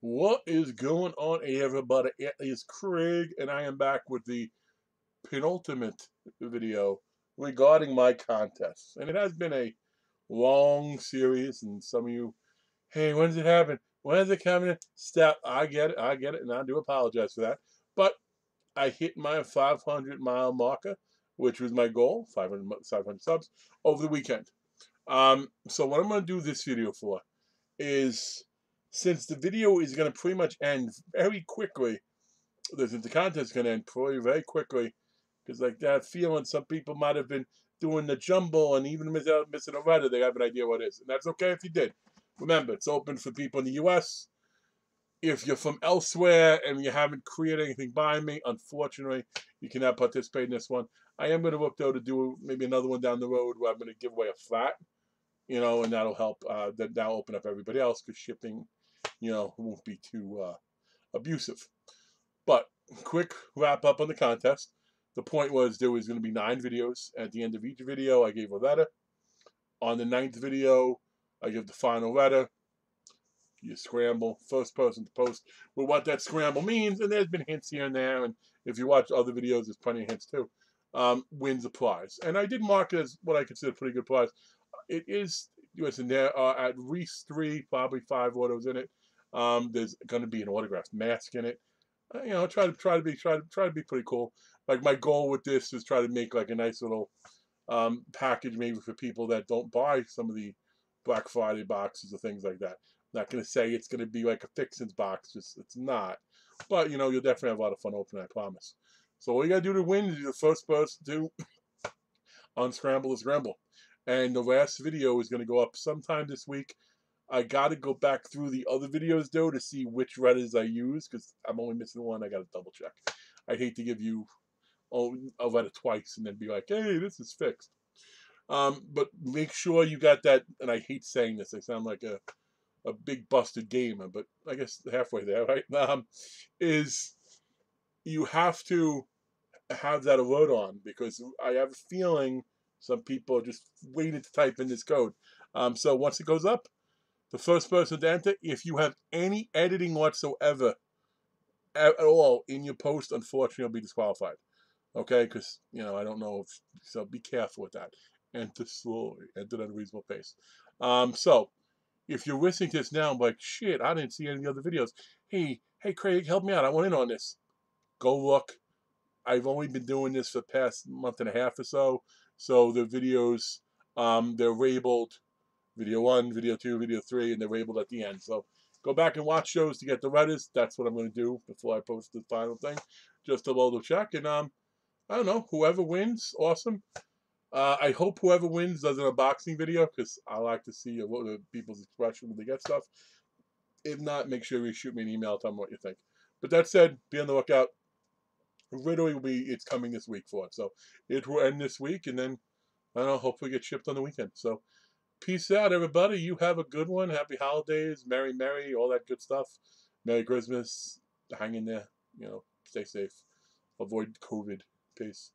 What is going on, everybody? It is Craig, and I am back with the penultimate video regarding my contest. And it has been a long series, and some of you, hey, when's it happen? When's it coming? Step, I get it, I get it, and I do apologize for that. But I hit my 500 mile marker, which was my goal, 500, 500 subs, over the weekend. Um, so what I'm going to do this video for is since the video is going to pretty much end very quickly, since the contest is going to end probably very quickly, because like that feeling some people might have been doing the jumble and even missing, missing a they have an idea what it is. And that's okay if you did. Remember, it's open for people in the U.S. If you're from elsewhere and you haven't created anything by me, unfortunately, you cannot participate in this one. I am going to look, though, to do maybe another one down the road where I'm going to give away a flat, you know, and that'll help. Uh, that, that'll open up everybody else because shipping you know, it won't be too uh, abusive. But quick wrap up on the contest. The point was there was going to be nine videos. At the end of each video, I gave a letter. On the ninth video, I give the final letter. You scramble, first person to post with what that scramble means, and there's been hints here and there, and if you watch other videos, there's plenty of hints too. Um, wins a prize, and I did mark it as what I consider a pretty good prize. It is listen, there are at least three, probably five autos in it. Um, there's going to be an autographed mask in it. Uh, you know, try to try to be try to try to be pretty cool. Like my goal with this is try to make like a nice little um, package maybe for people that don't buy some of the Black Friday boxes or things like that. I'm not going to say it's going to be like a fixins box, just it's not. But you know, you'll definitely have a lot of fun opening. I promise. So all you gotta do to win is the first person to unscramble the scramble. And the last video is going to go up sometime this week. I got to go back through the other videos though to see which Reddits I use because I'm only missing one. I got to double check. I hate to give you oh, a Reddit twice and then be like, hey, this is fixed. Um, but make sure you got that. And I hate saying this. I sound like a a big busted gamer, but I guess halfway there, right? Um, is you have to have that alert on because I have a feeling some people are just waiting to type in this code. Um, so once it goes up, the first person to enter, if you have any editing whatsoever at, all in your post, unfortunately, you'll be disqualified. Okay, because you know I don't know, if, so be careful with that. Enter slowly, enter at a reasonable pace. Um, so if you're listening to this now, I'm like, shit, I didn't see any other videos. Hey, hey, Craig, help me out. I want in on this. Go look. I've only been doing this for the past month and a half or so. So the videos, um, they're labeled video one, video two, video three, and they're labeled at the end. So go back and watch shows to get the letters. That's what I'm going to do before I post the final thing, just to the check. And um, I don't know, whoever wins, awesome. Uh, I hope whoever wins does an unboxing video because I like to see what the people's expression when they get stuff. If not, make sure you shoot me an email, tell me what you think. But that said, be on the lookout. Literally, will be it's coming this week for it, so it will end this week, and then I don't know. Hopefully, get shipped on the weekend. So peace out, everybody. You have a good one. Happy holidays. Merry, merry, all that good stuff. Merry Christmas. Hang in there. You know, stay safe. Avoid COVID. Peace.